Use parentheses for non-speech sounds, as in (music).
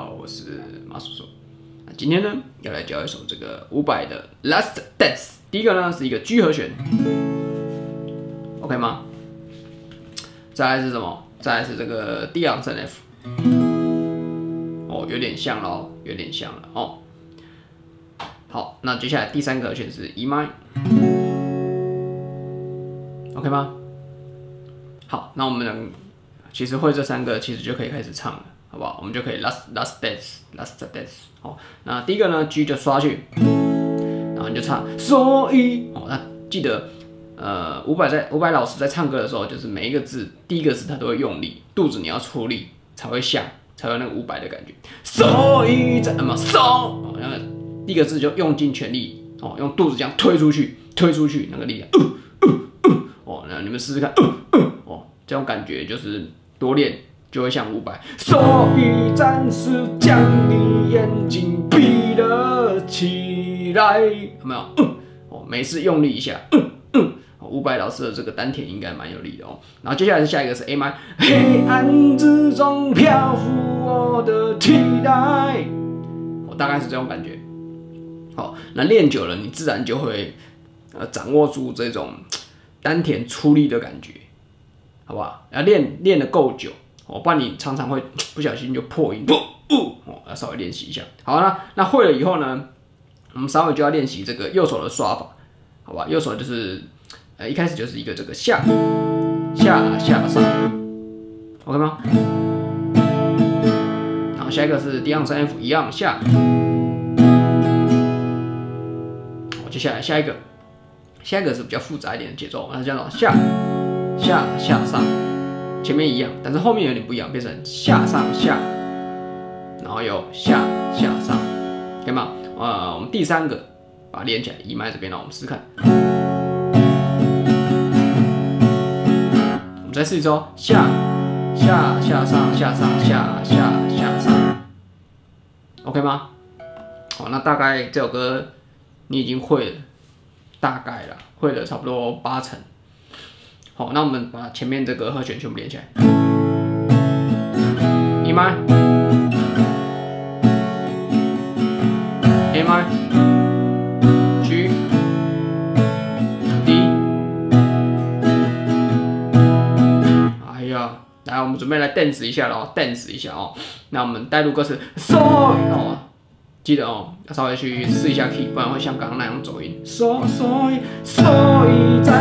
好，我是马叔叔那今天呢，要来教一首这个伍佰的《Last Dance》。第一个呢是一个 G 和弦，OK 吗？再来是什么？再来是这个 D 昂升 F。哦，有点像咯，有点像了哦。好，那接下来第三个和弦是 E 麦，OK 吗？好，那我们能其实会这三个，其实就可以开始唱了，好不好？我们就可以 Last Last Dance，Last Dance。好，那第一个呢，G 就刷去，然后你就唱，所以哦，那记得，呃，伍佰在伍佰老师在唱歌的时候，就是每一个字，第一个字他都会用力，肚子你要出力才会响，才有那个伍佰的感觉。所以在那么 so，哦，那个第一个字就用尽全力，哦，用肚子这样推出去，推出去那个力量，哦，那你们试试看，哦，这种感觉就是多练。就会像伍佰，所以暂时将你眼睛闭了起来，有没有？嗯哦，每次用力一下，嗯嗯伍佰老师的这个丹田应该蛮有力的哦。然后接下来是下一个是 A 麦，黑暗之中漂浮我的期待，我大概是这种感觉。好，那练久了，你自然就会呃掌握住这种丹田出力的感觉，好不好？要练练的够久。哦，不然你常常会 (tsk) 不小心就破音，哦，要稍微练习一下。好了，那会了以后呢，我们稍微就要练习这个右手的刷法，好吧？右手就是呃一开始就是一个这个下下下上，OK 吗？好，下一个是 D 三 F 一样下，好，接下来下一个，下一个是比较复杂一点的节奏，那是这样下下下上。前面一样，但是后面有点不一样，变成下上下，然后又下下上，可以吗？呃，我们第三个把它连起来，一麦这边呢，我们试试看。我们再试一次哦，下下下上下上下下下上，OK 吗？好，那大概这首歌你已经会了，大概了，会了差不多八成。好，那我们把前面这个和弦全部连起来。E 麦，A 麦，G D。哎呀，来，我们准备来 dance 一下喽，dance 一下哦。那我们带入歌词，So 哦，记得哦，要稍微去试一下 key，不然会像刚刚那样走音。So So So 暂时将